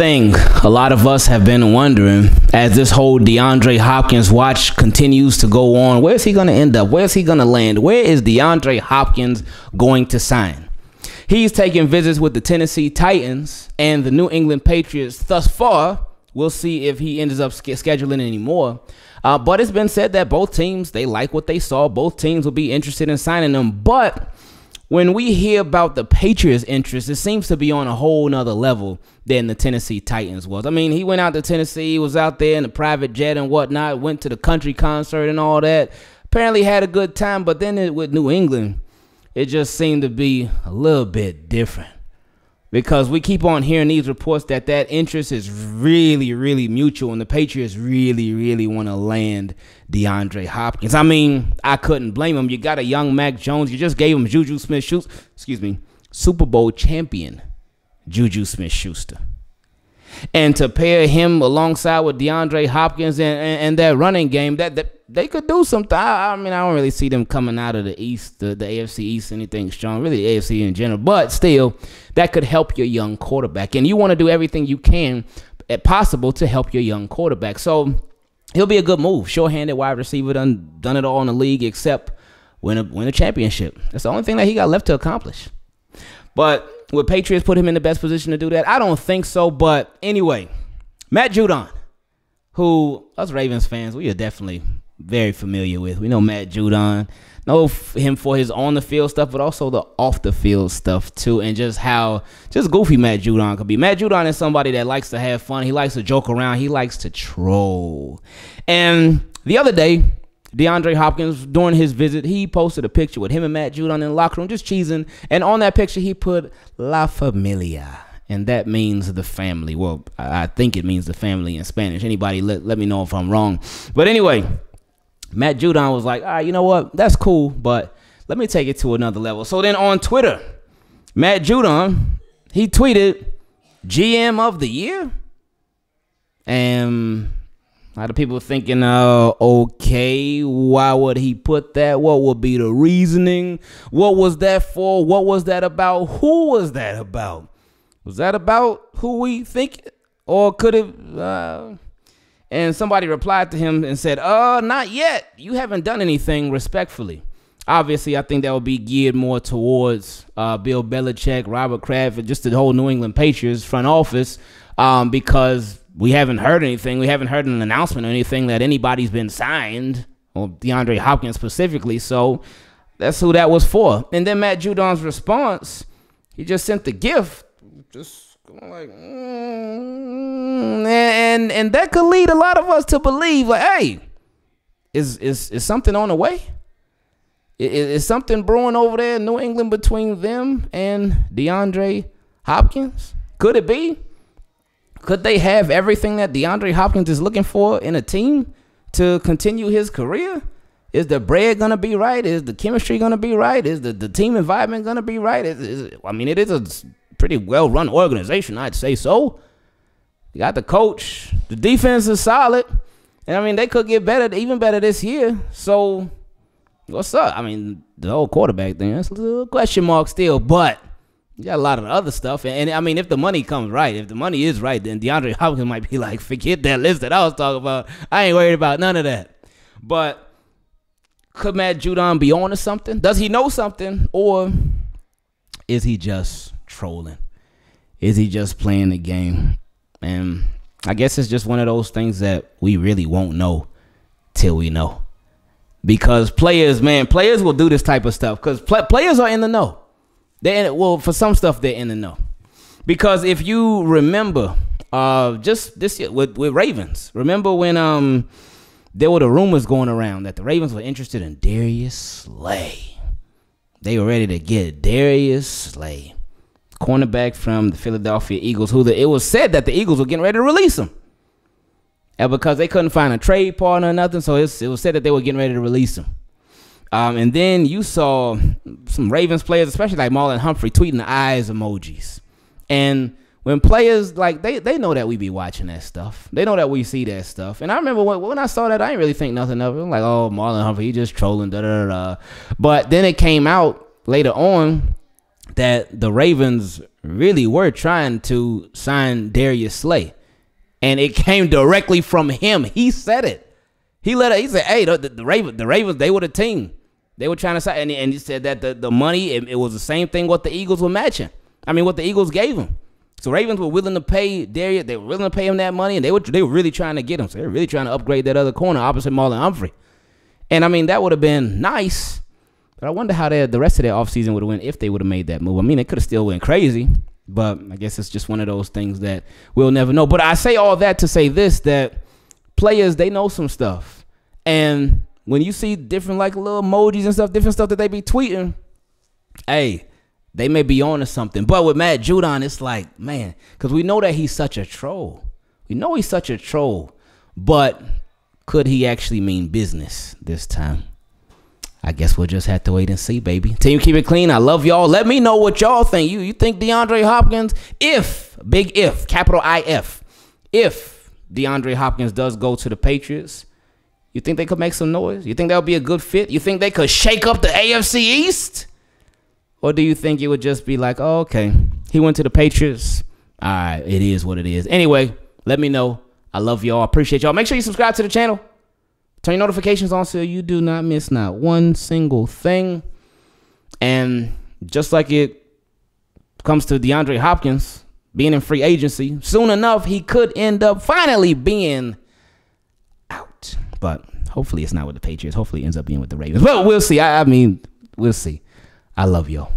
thing a lot of us have been wondering as this whole DeAndre Hopkins watch continues to go on. Where's he going to end up? Where's he going to land? Where is DeAndre Hopkins going to sign? He's taking visits with the Tennessee Titans and the New England Patriots thus far. We'll see if he ends up scheduling anymore. Uh, but it's been said that both teams, they like what they saw. Both teams will be interested in signing them. But when we hear about the Patriots' interest, it seems to be on a whole nother level than the Tennessee Titans was. I mean, he went out to Tennessee, was out there in a the private jet and whatnot, went to the country concert and all that. Apparently had a good time, but then it, with New England, it just seemed to be a little bit different because we keep on hearing these reports that that interest is really, really mutual, and the Patriots really, really want to land DeAndre Hopkins. I mean, I couldn't blame him. You got a young Mac Jones. You just gave him Juju Smith-Schuster. Excuse me, Super Bowl champion Juju Smith-Schuster. And to pair him alongside with DeAndre Hopkins and, and, and that running game, that, that they could do something. I, I, mean, I don't really see them coming out of the East, the, the AFC East, anything strong, really the AFC in general. But still, that could help your young quarterback. And you want to do everything you can eh, possible to help your young quarterback. So he'll be a good move. Sure-handed wide receiver, done done it all in the league except win a win a championship. That's the only thing that he got left to accomplish. But would Patriots put him in the best position to do that? I don't think so. But anyway, Matt Judon, who us Ravens fans, we are definitely very familiar with. We know Matt Judon, know him for his on the field stuff, but also the off the field stuff too, and just how just goofy Matt Judon could be. Matt Judon is somebody that likes to have fun. He likes to joke around. He likes to troll. And the other day, DeAndre Hopkins, during his visit, he posted a picture with him and Matt Judon in the locker room, just cheesing. And on that picture, he put La Familia and that means the family. Well, I think it means the family in Spanish. Anybody let, let me know if I'm wrong. But anyway, Matt Judon was like, all right, you know what? That's cool, but let me take it to another level. So then on Twitter, Matt Judon, he tweeted GM of the year. And a lot of people thinking, uh, okay, why would he put that? What would be the reasoning? What was that for? What was that about? Who was that about? Was that about who we think? Or could it, uh, and somebody replied to him and said, Uh, not yet. You haven't done anything respectfully. Obviously, I think that would be geared more towards uh, Bill Belichick, Robert Kraft, and just the whole New England Patriots front office um, because we haven't heard anything. We haven't heard an announcement or anything that anybody's been signed, or DeAndre Hopkins specifically. So that's who that was for. And then Matt Judon's response, he just sent the gift. Just like, mm, and and that could lead a lot of us to believe, like, hey, is is is something on the way? Is, is something brewing over there in New England between them and DeAndre Hopkins? Could it be? Could they have everything that DeAndre Hopkins is looking for in a team to continue his career? Is the bread gonna be right? Is the chemistry gonna be right? Is the, the team environment gonna be right? Is, is, I mean, it is a pretty well run organization, I'd say so. You got the coach. The defense is solid. And I mean, they could get better, even better this year. So, what's up? I mean, the whole quarterback thing, that's a little question mark still, but got a lot of other stuff. And, and, I mean, if the money comes right, if the money is right, then DeAndre Hopkins might be like, forget that list that I was talking about. I ain't worried about none of that. But could Matt Judon be on to something? Does he know something? Or is he just trolling? Is he just playing the game? And I guess it's just one of those things that we really won't know till we know. Because players, man, players will do this type of stuff because pl- players are in the know. They in, well for some stuff they're in the know. Because if you remember, uh, just this year with with Ravens, remember when um there were the rumors going around that the Ravens were interested in Darius Slay. They were ready to get Darius Slay cornerback from the Philadelphia Eagles, who the, it was said that the Eagles were getting ready to release him. And because they couldn't find a trade partner or nothing, so it was said that they were getting ready to release him. Um, and then you saw some Ravens players, especially like Marlon Humphrey, tweeting the eyes emojis. And when players like they they know that we be watching that stuff. They know that we see that stuff. And I remember when, when I saw that, I didn't really think nothing of it. I'm like, oh, Marlon Humphrey, he just trolling, da da da. But then it came out later on that the Ravens really were trying to sign Darius Slay. And it came directly from him. He said it. He let it, he said, hey, the, the, the Ravens, the Ravens, they were the team. They were trying to sign, and, and he said that the, the money, it, it was the same thing what the Eagles were matching. I mean, what the Eagles gave him. So Ravens were willing to pay Darius. They were willing to pay him that money, and they were they were really trying to get him. So they were really trying to upgrade that other corner opposite Marlon Humphrey. And I mean, that would have been nice. But I wonder how they, the rest of their offseason would have went if they would have made that move. I mean, they could have still went crazy, but I guess it's just one of those things that we'll never know. But I say all that to say this: that players they know some stuff, and when you see different like little emojis and stuff, different stuff that they be tweeting, hey, they may be on to something. But with Matt Judon, it's like, man, because we know that he's such a troll. We know he's such a troll, but could he actually mean business this time? I guess we'll just have to wait and see, baby. Team keep it clean. I love y'all. Let me know what y'all think. You you think DeAndre Hopkins, if big if, capital I F, if DeAndre Hopkins does go to the Patriots, you think they could make some noise? You think that would be a good fit? You think they could shake up the AFC East? Or do you think it would just be like, oh, okay, he went to the Patriots. All right, it is what it is. Anyway, let me know. I love y'all. I appreciate y'all. Make sure you subscribe to the channel. Turn your notifications on so you do not miss not one single thing. And just like it comes to DeAndre Hopkins being in free agency, soon enough he could end up finally being. But hopefully it's not with the Patriots. Hopefully it ends up being with the Ravens. But we'll see. I, I mean, we'll see. I love y'all.